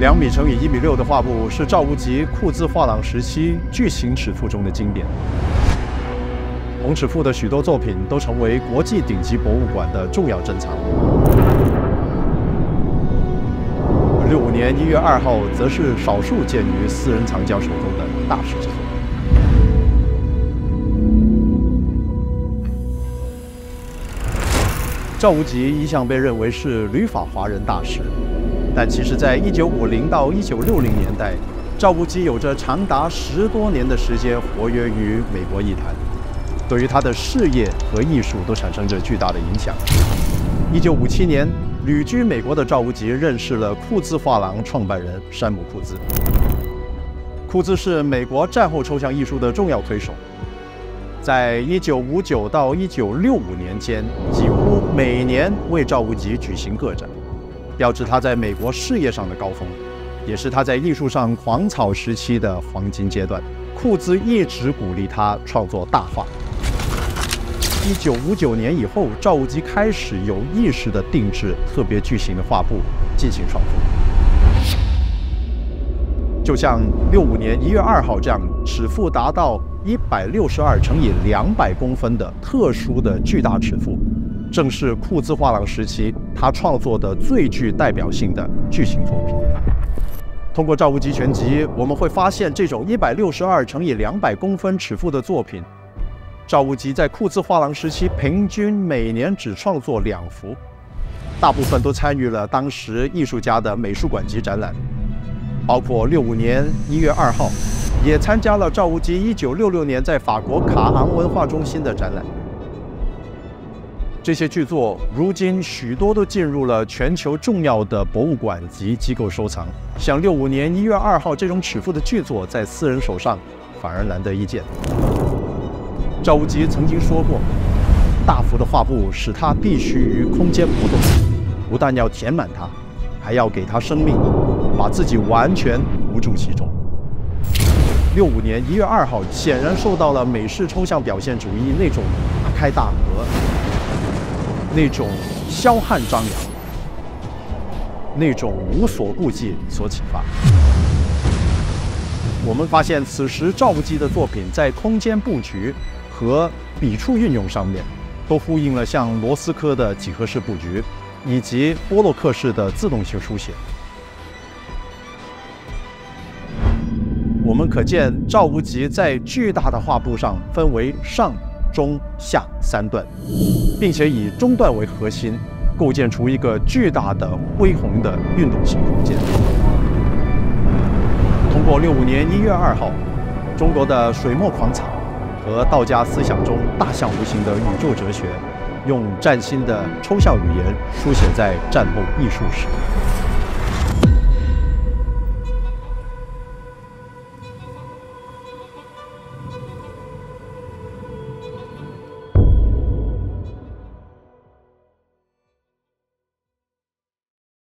两米乘以一米六的画布是赵无极库兹画廊时期巨型尺幅中的经典。红尺幅的许多作品都成为国际顶级博物馆的重要珍藏。六五年一月二号，则是少数见于私人藏家手中的大师之作。赵无极一向被认为是旅法华人大师，但其实，在一九五零到一九六零年代，赵无极有着长达十多年的时间活跃于美国艺坛，对于他的事业和艺术都产生着巨大的影响。一九五七年。旅居美国的赵无极认识了库兹画廊创办人山姆·库兹。库兹是美国战后抽象艺术的重要推手，在1959到1965年间，几乎每年为赵无极举行个展，标志他在美国事业上的高峰，也是他在艺术上狂草时期的黄金阶段。库兹一直鼓励他创作大画。一九五九年以后，赵无极开始有意识地定制特别巨型的画布进行创作，就像六五年一月二号这样尺幅达到一百六十二乘以两百公分的特殊的巨大尺幅，正是库兹画廊时期他创作的最具代表性的巨型作品。通过赵无极全集，我们会发现这种一百六十二乘以两百公分尺幅的作品。赵无极在库兹画廊时期，平均每年只创作两幅，大部分都参与了当时艺术家的美术馆级展览，包括六五年一月二号，也参加了赵无极一九六六年在法国卡昂文化中心的展览。这些巨作如今许多都进入了全球重要的博物馆及机构收藏，像六五年一月二号这种尺幅的巨作，在私人手上反而难得一见。赵无极曾经说过：“大幅的画布使他必须于空间不动，不但要填满它，还要给它生命，把自己完全无住其中。”六五年一月二号，显然受到了美式抽象表现主义那种大开大合、那种霄汉张扬、那种无所顾忌所启发。我们发现，此时赵无极的作品在空间布局。和笔触运用上面，都呼应了像罗斯科的几何式布局，以及波洛克式的自动性书写。我们可见赵无极在巨大的画布上分为上、中、下三段，并且以中段为核心，构建出一个巨大的恢宏的运动性空间。通过六五年一月二号，中国的水墨狂草。和道家思想中大象无形的宇宙哲学，用崭新的抽象语言书写在战后艺术史。